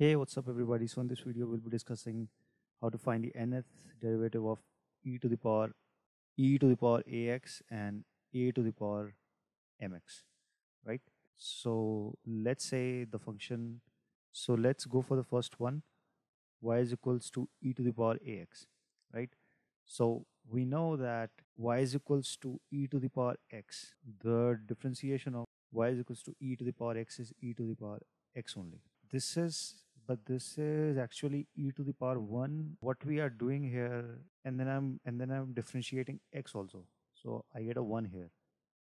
Hey, what's up everybody? So in this video, we'll be discussing how to find the nth derivative of e to the power e to the power ax and a to the power mx, right? So let's say the function, so let's go for the first one, y is equals to e to the power ax, right? So we know that y is equals to e to the power x. The differentiation of y is equals to e to the power x is e to the power x only. This is but this is actually e to the power 1 what we are doing here and then i'm and then i'm differentiating x also. So i get a 1 here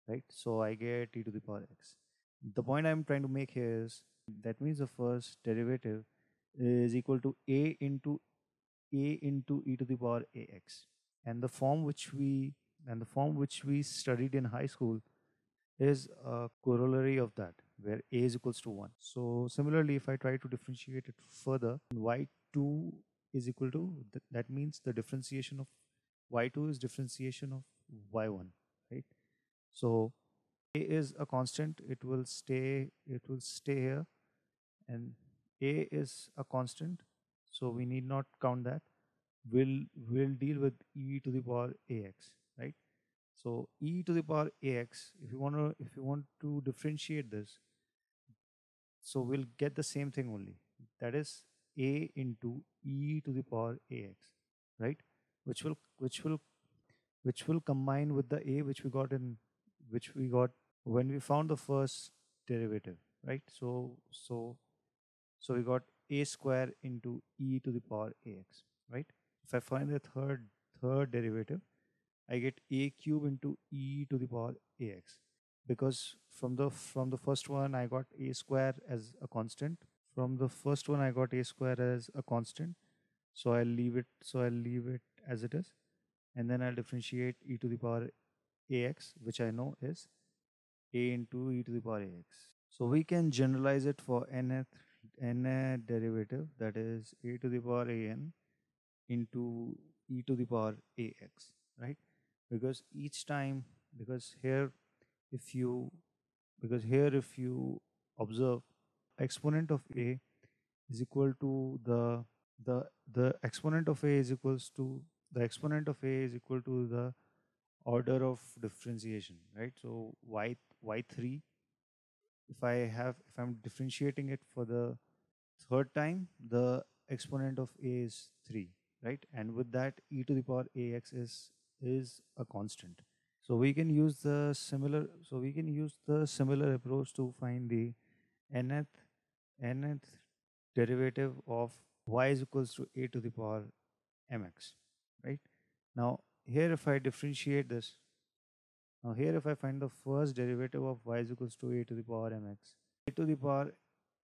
right? So i get e to the power x. The point i'm trying to make here is that means the first derivative is equal to a into a into e to the power ax and the form which we and the form which we studied in high school is a corollary of that where a is equals to 1. So similarly, if I try to differentiate it further, y2 is equal to, th that means the differentiation of y2 is differentiation of y1, right? So a is a constant, it will stay, it will stay here and a is a constant, so we need not count that. We'll, we'll deal with e to the power ax, right? So e to the power ax, if you want to if you want to differentiate this, so we'll get the same thing only. That is a into e to the power ax, right? Which will which will which will combine with the a which we got in which we got when we found the first derivative, right? So so so we got a square into e to the power ax, right? If I find the third third derivative, I get a cube into e to the power ax because from the from the first one I got a square as a constant. From the first one I got a square as a constant. So I'll leave it so I'll leave it as it is. And then I'll differentiate e to the power ax which I know is a into e to the power ax so we can generalize it for nth nth derivative that is a to the power an into e to the power ax right because each time because here if you because here if you observe exponent of a is equal to the the the exponent of a is equals to the exponent of a is equal to the order of differentiation right? So y y3 if i have if i'm differentiating it for the third time the exponent of a is 3 right? And with that e to the power ax is is a constant. So we can use the similar so we can use the similar approach to find the nth nth derivative of y is equals to a to the power mx right? Now here if i differentiate this now here if i find the first derivative of y is equals to a to the power mx a to the power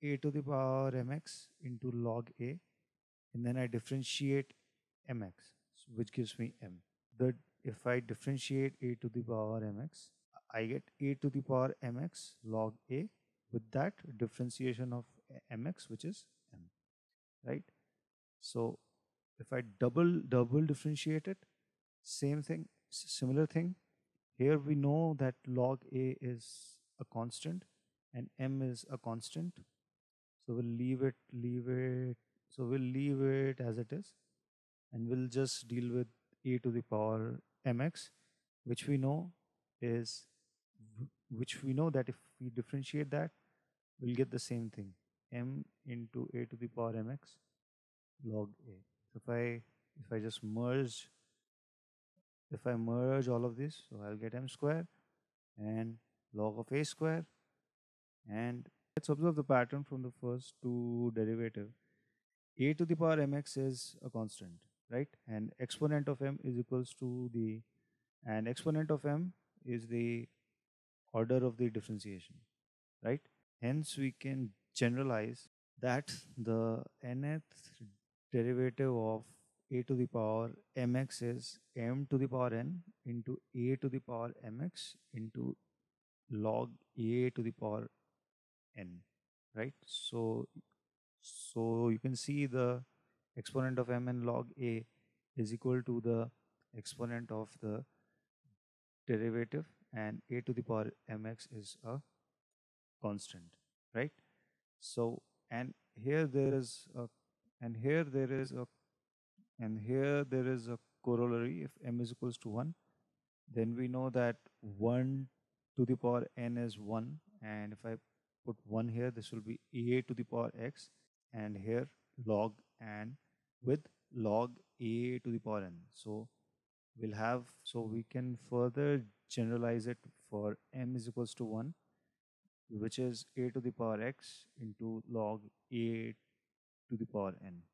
a to the power mx into log a and then i differentiate mx which gives me m the if I differentiate a to the power mx, I get a to the power mx log a with that differentiation of mx which is m, right? So if I double double differentiate it, same thing, similar thing. Here we know that log a is a constant and m is a constant. So we'll leave it, leave it. So we'll leave it as it is and we'll just deal with a to the power mx which we know is which we know that if we differentiate that we'll get the same thing. M into a to the power mx log a. So if i if i just merge if i merge all of this so i'll get m square and log of a square. And let's observe the pattern from the first two derivative. A to the power mx is a constant right? And exponent of m is equals to the and exponent of m is the order of the differentiation right? Hence we can generalize that the nth derivative of a to the power mx is m to the power n into a to the power mx into log a to the power n right? So so you can see the exponent of m n log a is equal to the exponent of the derivative and a to the power mx is a constant right? So and here there is a and here there is a and here there is a corollary. If m is equals to 1 then we know that 1 to the power n is 1 and if I put 1 here this will be a to the power x and here log and with log a to the power n. So we'll have so we can further generalize it for m is equals to 1 which is a to the power x into log a to the power n